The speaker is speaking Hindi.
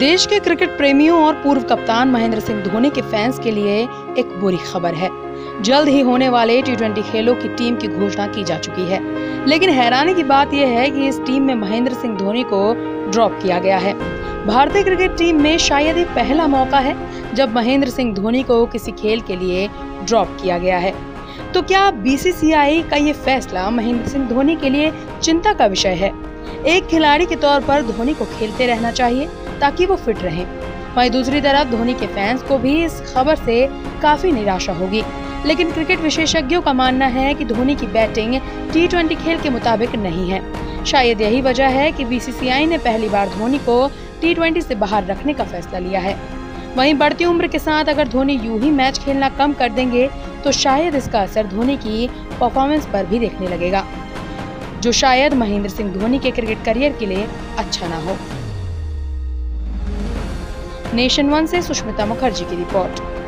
देश के क्रिकेट प्रेमियों और पूर्व कप्तान महेंद्र सिंह धोनी के फैंस के लिए एक बुरी खबर है। जल्द ही होने वाले टी खेलों की टीम की घोषणा की जा चुकी है। लेकिन हैरानी की बात यह है कि इस टीम में महेंद्र सिंह धोनी को ड्रॉप किया गया है। भारतीय क्रिकेट टीम में शायद ये पहला मौका है जब महेंद्र सिंह धोनी को किसी खेल के लिए ड्रॉप किया गया है। तो क्या बीसीसीआई का ये फैसला महेंद्र सिंह धोनी के लिए चिंता का विषय है? एक खिलाड़ी के तौर पर धोनी को खेलते रहना चाहिए ताकि वो फिट रहें। वहीं दूसरी तरफ़ धोनी के फैंस को भी इस खबर से काफ़ी निराशा होगी। लेकिन क्रिकेट विशेषज्ञों का मानना है कि धोनी की बैटिंग टी ट्वेंटी खेल के मुताबिक नहीं है। शायद यही वजह है कि बीसीसीआई ने पहली बार धोनी को टी ट्वेंटी बाहर रखने का फैसला लिया है। वहीं बढ़ती उम्र के साथ अगर धोनी यूँ ही मैच खेलना कम कर देंगे तो शायद इसका असर धोनी की परफॉर्मेंस पर भी देखने लगेगा। जो शायद महेंद्र सिंह धोनी के क्रिकेट करियर के लिए अच्छा ना हो। नेशन वन से सुष्मिता मुखर्जी की रिपोर्ट।